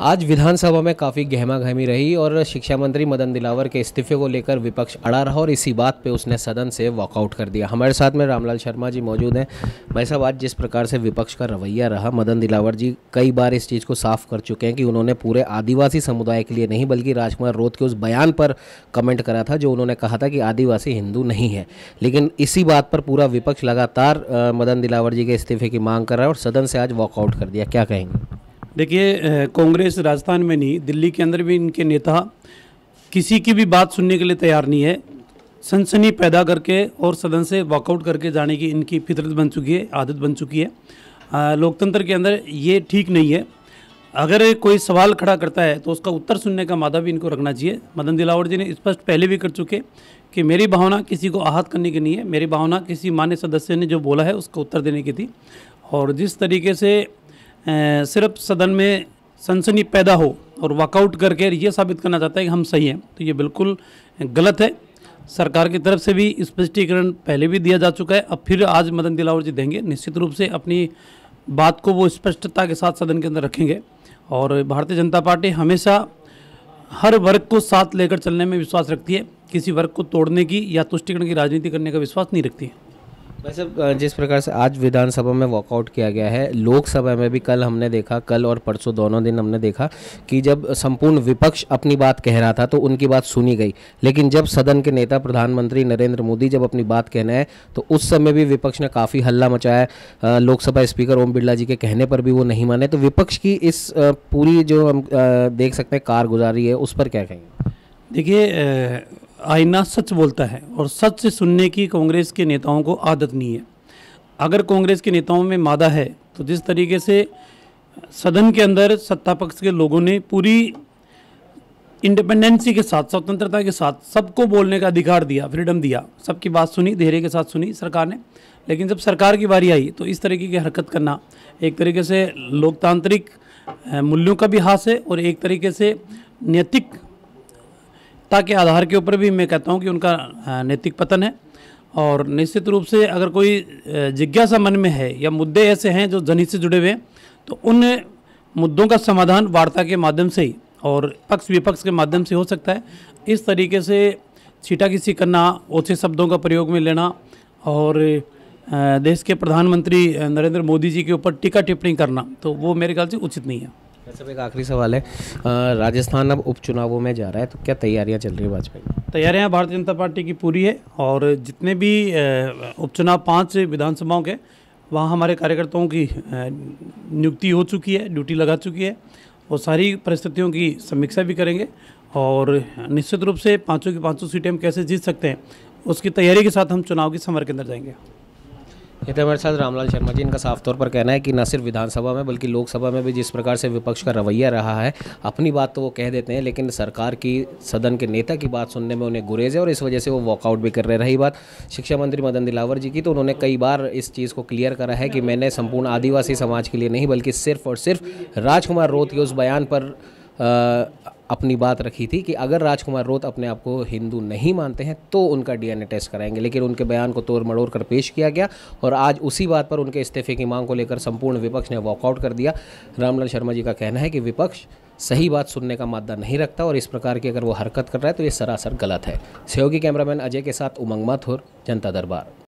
आज विधानसभा में काफ़ी गहमा गहमी रही और शिक्षा मंत्री मदन दिलावर के इस्तीफे को लेकर विपक्ष अड़ा रहा और इसी बात पे उसने सदन से वॉकआउट कर दिया। हमारे साथ में रामलाल शर्मा जी मौजूद हैं। भाई साहब, आज जिस प्रकार से विपक्ष का रवैया रहा, मदन दिलावर जी कई बार इस चीज़ को साफ़ कर चुके हैं कि उन्होंने पूरे आदिवासी समुदाय के लिए नहीं, बल्कि राजकुमार रोत के उस बयान पर कमेंट करा था, जो उन्होंने कहा था कि आदिवासी हिंदू नहीं है। लेकिन इसी बात पर पूरा विपक्ष लगातार मदन दिलावर जी के इस्तीफे की मांग कर रहा है और सदन से आज वॉकआउट कर दिया। क्या कहेंगे? देखिए कांग्रेस राजस्थान में नहीं, दिल्ली के अंदर भी इनके नेता किसी की भी बात सुनने के लिए तैयार नहीं है। सनसनी पैदा करके और सदन से वॉकआउट करके जाने की इनकी फितरत बन चुकी है, आदत बन चुकी है। लोकतंत्र के अंदर ये ठीक नहीं है। अगर कोई सवाल खड़ा करता है तो उसका उत्तर सुनने का मादा भी इनको रखना चाहिए। मदन दिलावर जी ने स्पष्ट पहले भी कर चुके कि मेरी भावना किसी को आहत करने की नहीं है, मेरी भावना किसी मान्य सदस्य ने जो बोला है, उसका उत्तर देने की थी। और जिस तरीके से सिर्फ़ सदन में सनसनी पैदा हो और वॉकआउट करके ये साबित करना चाहता है कि हम सही हैं तो ये बिल्कुल गलत है। सरकार की तरफ़ से भी स्पष्टीकरण पहले भी दिया जा चुका है, अब फिर आज मदन दिलावर जी देंगे। निश्चित रूप से अपनी बात को वो स्पष्टता के साथ सदन के अंदर रखेंगे। और भारतीय जनता पार्टी हमेशा हर वर्ग को साथ लेकर चलने में विश्वास रखती है। किसी वर्ग को तोड़ने की या तुष्टिकरण की राजनीति करने का विश्वास नहीं रखती है। वैसे जिस प्रकार से आज विधानसभा में वॉकआउट किया गया है, लोकसभा में भी कल हमने देखा, कल और परसों दोनों दिन हमने देखा कि जब संपूर्ण विपक्ष अपनी बात कह रहा था तो उनकी बात सुनी गई। लेकिन जब सदन के नेता प्रधानमंत्री नरेंद्र मोदी जब अपनी बात कहना है तो उस समय भी विपक्ष ने काफ़ी हल्ला मचाया। लोकसभा स्पीकर ओम बिरला जी के कहने पर भी वो नहीं माने। तो विपक्ष की इस पूरी जो हम देख सकते हैं, कारगुजारी है, उस पर क्या कहेंगे? देखिए आईना सच बोलता है और सच सुनने की कांग्रेस के नेताओं को आदत नहीं है। अगर कांग्रेस के नेताओं में मादा है तो जिस तरीके से सदन के अंदर सत्ता पक्ष के लोगों ने पूरी इंडिपेंडेंसी के साथ, स्वतंत्रता के साथ सबको बोलने का अधिकार दिया, फ्रीडम दिया, सबकी बात सुनी, धैर्य के साथ सुनी सरकार ने। लेकिन जब सरकार की बारी आई तो इस तरीके की हरकत करना एक तरीके से लोकतांत्रिक मूल्यों का भी हास है और एक तरीके से नैतिक ताकि आधार के ऊपर भी मैं कहता हूँ कि उनका नैतिक पतन है। और निश्चित रूप से अगर कोई जिज्ञासा मन में है या मुद्दे ऐसे हैं जो जनहित से जुड़े हुए हैं तो उन मुद्दों का समाधान वार्ता के माध्यम से ही और पक्ष विपक्ष के माध्यम से हो सकता है। इस तरीके से छीटा किसी करना, ओछे शब्दों का प्रयोग में लेना और देश के प्रधानमंत्री नरेंद्र मोदी जी के ऊपर टीका टिप्पणी करना तो वो मेरे ख्याल से उचित नहीं है। वैसे एक आखिरी सवाल है। राजस्थान अब उपचुनावों में जा रहा है तो क्या तैयारियाँ चल रही है भाजपा तैयारियाँ भारतीय जनता पार्टी की पूरी है और जितने भी उपचुनाव पाँच विधानसभाओं के, वहाँ हमारे कार्यकर्ताओं की नियुक्ति हो चुकी है, ड्यूटी लगा चुकी है और सारी परिस्थितियों की समीक्षा भी करेंगे और निश्चित रूप से पाँचों की पाँचों सीटें हम कैसे जीत सकते हैं, उसकी तैयारी के साथ हम चुनाव की समर के अंदर जाएँगे। ये तो हमारे साथ रामलाल शर्मा जी, इनका साफ़ तौर पर कहना है कि न सिर्फ़ विधानसभा में, बल्कि लोकसभा में भी जिस प्रकार से विपक्ष का रवैया रहा है, अपनी बात तो वो कह देते हैं, लेकिन सरकार की, सदन के नेता की बात सुनने में उन्हें गुरेज है और इस वजह से वो वॉकआउट भी कर रहे रही बात शिक्षा मंत्री मदन दिलावर जी की तो उन्होंने कई बार इस चीज़ को क्लियर करा है कि मैंने संपूर्ण आदिवासी समाज के लिए नहीं, बल्कि सिर्फ़ और सिर्फ़ राजकुमार रोत के उस बयान पर अपनी बात रखी थी कि अगर राजकुमार रोत अपने आप को हिंदू नहीं मानते हैं तो उनका डीएनए टेस्ट कराएँगे। लेकिन उनके बयान को तोड़ मड़ोड़ कर पेश किया गया और आज उसी बात पर उनके इस्तीफे की मांग को लेकर संपूर्ण विपक्ष ने वॉकआउट कर दिया। रामलाल शर्मा जी का कहना है कि विपक्ष सही बात सुनने का मादा नहीं रखता और इस प्रकार की अगर वो हरकत कर रहा है तो ये सरासर गलत है। सहयोगी कैमरामैन अजय के साथ उमंग माथुर, जनता दरबार।